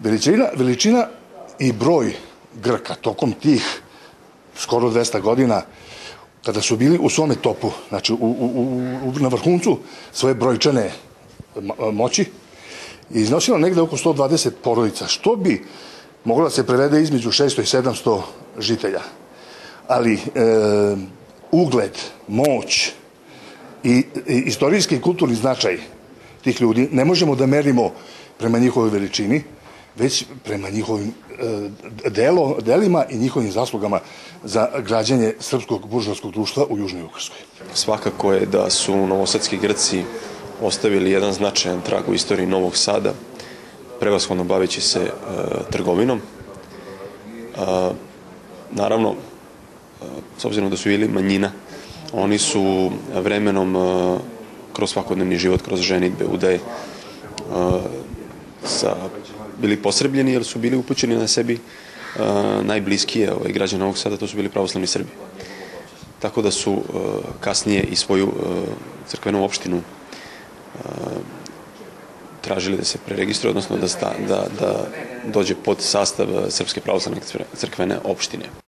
Veličina, veličina i broj Grka tokom tih skoro 200 godina kada su bili u svome topu, znači u, u, u, na vrhuncu svoje brojčane moći, iznosilo negde oko 120 porodica, što bi moglo da se prevede između 600 i 700 žitelja. Ali e, ugled, moć i, i istorijski i kulturni značaj tih ljudi ne možemo da merimo prema njihovoj veličini, već prema njihovim e, delo, delima i njihovim zaslugama za građanje srpskog buržovskog društva u Južnoj Ukrskoj. Svakako je da su novosadski Grci ostavili jedan značajan trag u istoriji Novog Sada, prevashodno baveći se e, trgovinom. E, naravno, e, s obzirom da su bili manjina, oni su vremenom e, kroz svakodnevni život, kroz ženitbe, udaje, e, sa, bili posrebljeni jer su bili upućeni na sebi e, najbliskije ovaj, građana Novog Sada, to su bili pravoslavni Srbi. Tako da su e, kasnije i svoju e, crkvenu opštinu tražili da se preregistruje, odnosno da, sta, da, da dođe pod sastav Srpske pravoslavne crkvene opštine.